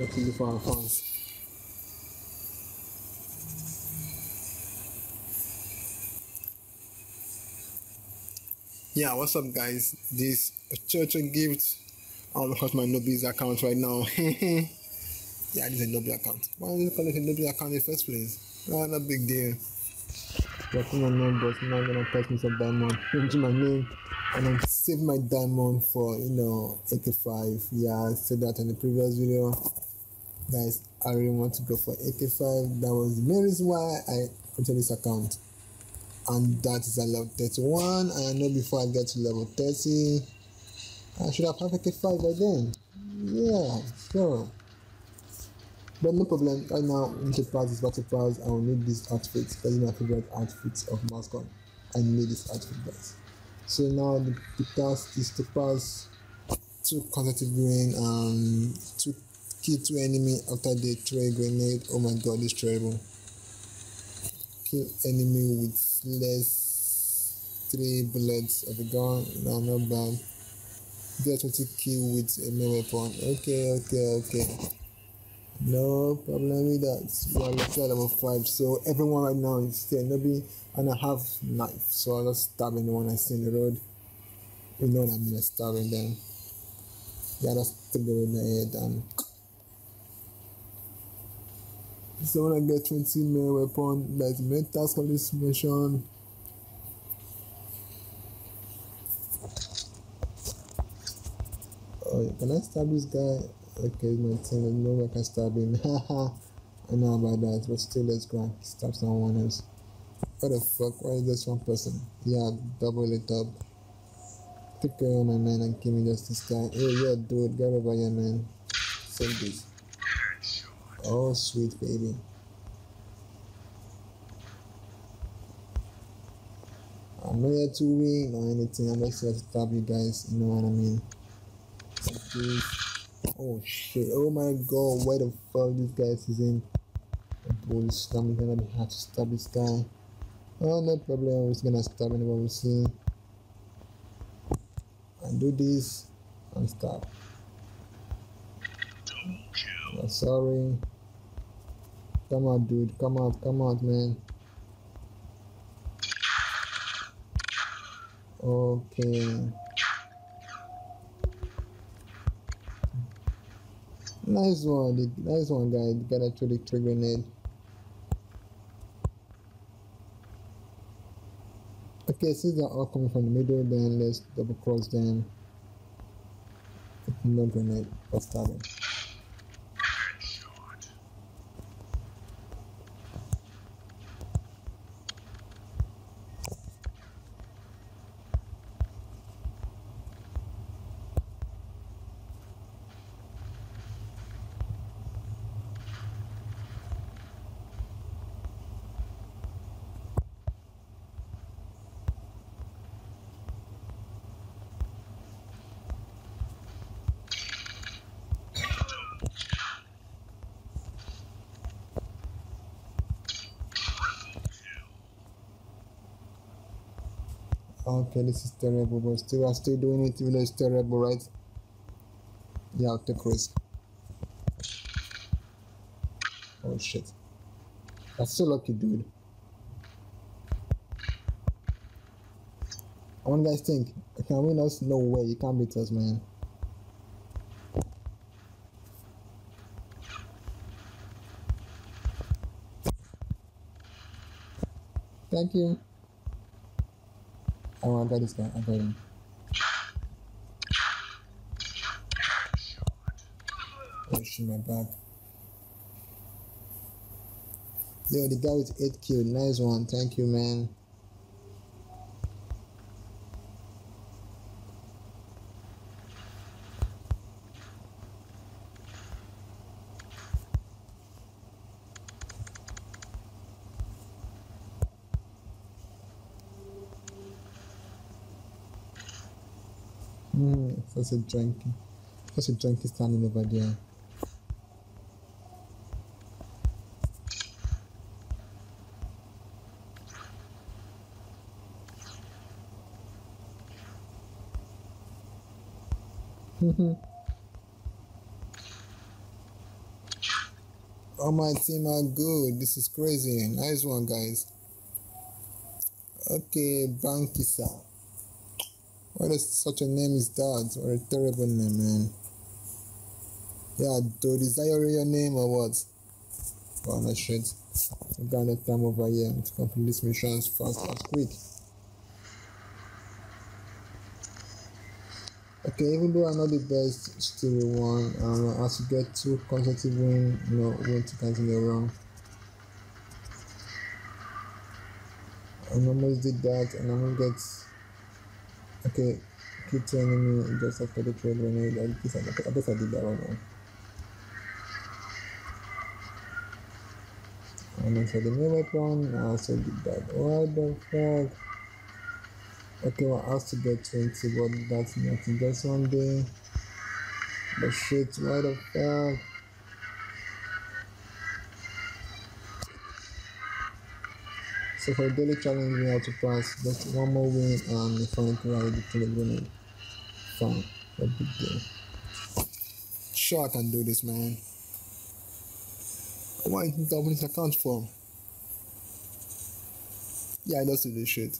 For our? Yeah, what's up, guys? This church gift. I don't know my Nobi's account right now. yeah, this is a Nobi account. Why don't you call it a Nobi account in the first place? Ah, Not a big deal. Working on but now I'm gonna touch me some diamond. Change my name and I'm save my diamond for you know AK5. Yeah, I said that in the previous video. Guys, I really want to go for AK5. That was the main reason why I created this account. And that is at level 31 and I know before I get to level 30 I should have perfected 5 by then. Yeah sure but no problem. Right now we need to pass this battle pass. I will need this outfit. This is my favorite outfit of Maskgun I need this outfit guys. So now the, the task is to pass two consecutive green and two kill two enemy after they throw a grenade. Oh my god it's terrible. Kill enemy with less three bullets of a gun. No not bad. Get 20 kill with a main weapon. Okay okay okay. No problem with that. We are left level 5 so everyone right now is still nobody and i have knife so i'll just stab anyone i see in the road. You know what i mean stabbing them. Yeah take them in the head and so when I get 20 main weapon, like main task of this mission. Oh, can I stab this guy? Okay, my team, no way I can stab him. Haha, I know about that, but still, let's go. Stab someone else. What the fuck? Why is this one person? Yeah, double it up. Take care of my man and give me just this guy. Hey, yeah, dude, get over here, man. Save this. Oh, sweet baby. I'm not here to win or anything. I'm just here to stab you guys. You know what I mean? Oh shit! Oh my god! Where the fuck this guy is in? Bullshit! I'm gonna have to stab this guy. Oh no problem. I'm just gonna stab anyone we see. And do this and stop. Oh, sorry. Come out, dude. Come out. Come out, man. Okay. Nice one. Nice one, guy. Got actually trigger grenade. Okay, since they're all coming from the middle, then let's double cross them. No grenade. Start okay this is terrible but still i'm still doing it even though it's terrible right? Yeah i'll take risk. Oh shit. That's so lucky dude. What do you guys think can win us no way you can't beat us man. Thank you Oh, I got this guy. I got him. Oh shit, my bad. Yo, the guy with 8 kills. Nice one. Thank you, man. Hmm, that's a junkie. That's a junkie standing over there. All my team are good. This is crazy. Nice one, guys. Okay, Bankisa. What is such a name is that? What a terrible name, man. Yeah, do desire your name or what? Oh, no shit. I got no time over here to complete this mission as fast as quick. Okay, even though I'm not the best, still won. Um, as you get two consecutive win, you know, win to continue wrong. I almost did that, and I'm gonna get. Okay, keep telling me just after the trade when I, guess I, I guess I did that right now. And then for the new weapon, I also did that. What the fuck? Okay, well, I to get 20, but that's nothing. Just one day. But shit, what the fuck? So for daily challenge, we have to pass just one more win and finally ride the grenade. Fine, a big deal. Sure, I can do this, man. Why didn't I open this account for? Yeah, I just do this shit.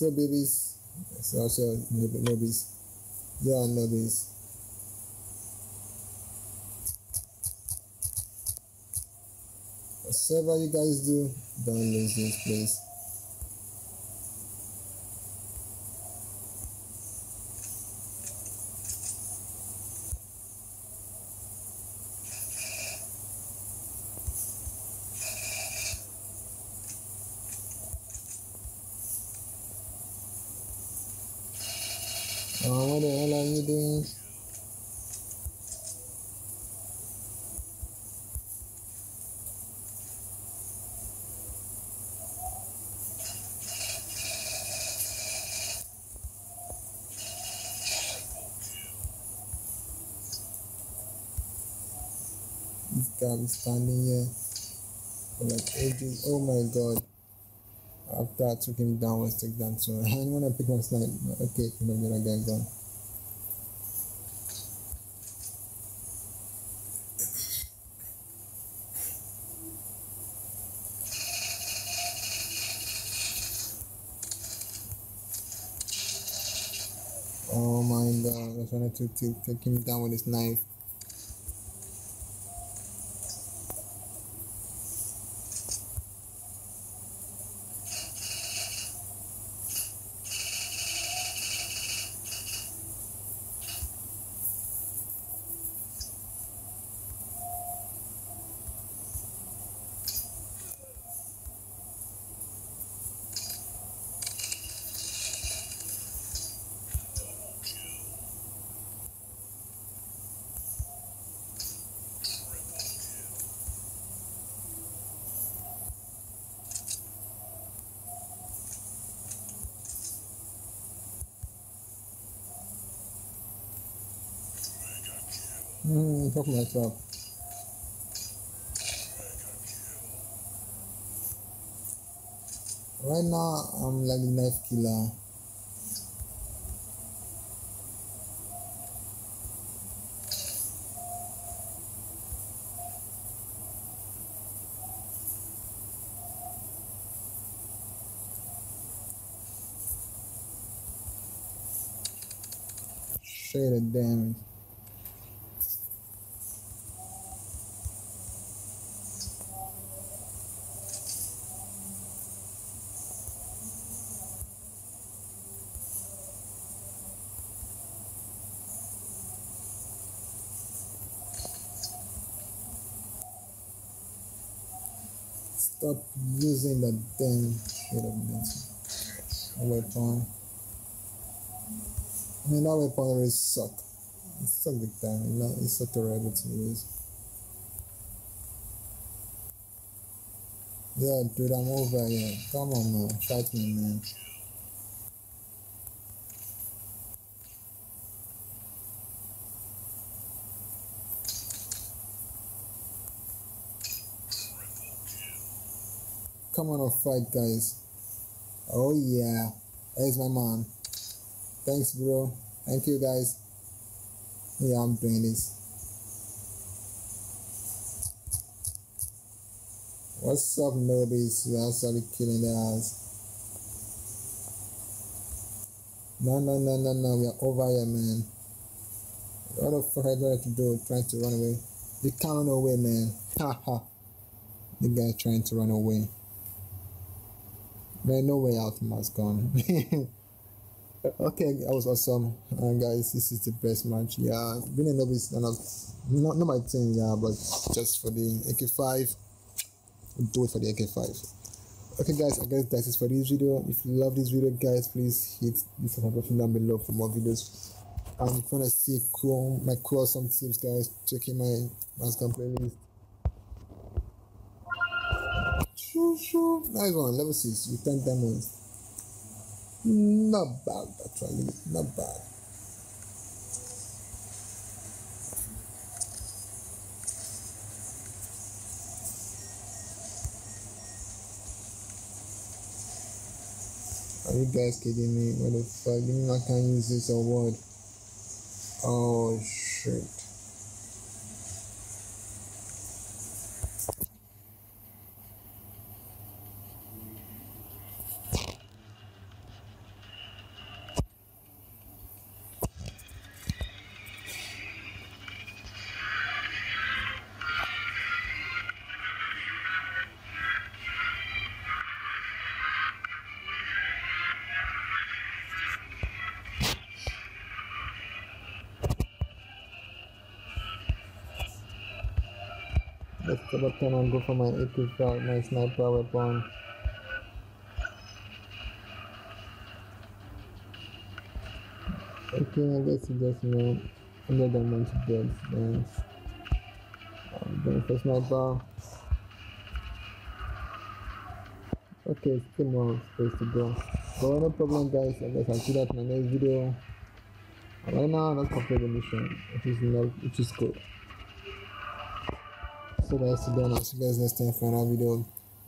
So babies, so also nobbies, yeah nobbies. Whatever you guys do, don't lose this place. Oh, what the hell are you doing? Is standing here for like ages. Oh my god. After I took him down, let's take down. So I want to pick my snipe. Okay, pick up the other guy gone. Oh my god, I just wanted to take him down with his knife. Hmm, fuck my trap. Right now, I'm like the knife killer. Damage. Stop using the damn shit of this weapon. I mean, that weapon always suck. It suck big time. You know, it's so terrible to use. Yeah, dude, I'm over here. Come on, man. Fight me, man. Come on, a fight, guys. Oh yeah, there's my man. Thanks, bro. Thank you, guys. Yeah, I'm doing this. What's up? We are sorry killing the ass. No, no, no, no, no. We are over here, man. What the fuck you going to do? Trying to run away. You can't away, man. Ha ha. The guy trying to run away. Man, no way out, mask gone. okay, that was awesome. Uh, guys, this is the best match. Yeah, being a novice, and not, not my thing, yeah, but just for the AK5, do it for the AK5 okay guys i guess that's it for this video if you love this video guys please hit the subscribe button down below for more videos if you want to see cool my cool some tips guys check in my master playlist nice one level 6 with 10 diamonds not bad actually not bad Are you guys kidding me? What the fuck? You mean I can't use this award? Oh shit. Let's go back and go for my AK my sniper weapon. Okay, I guess you just know under the bunch of dead then I'm going for sniper. Okay, still more space to go. But no problem guys, I guess I'll see that in the next video. Right now, let's complete the mission, which is not which is cool so that's it done i'll see you guys next time for another video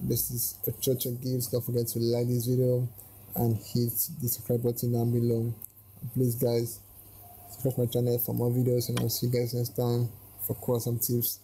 this is Ochoochogift don't forget to like this video and hit the subscribe button down below. Please guys subscribe my channel for more videos and i'll see you guys next time for some tips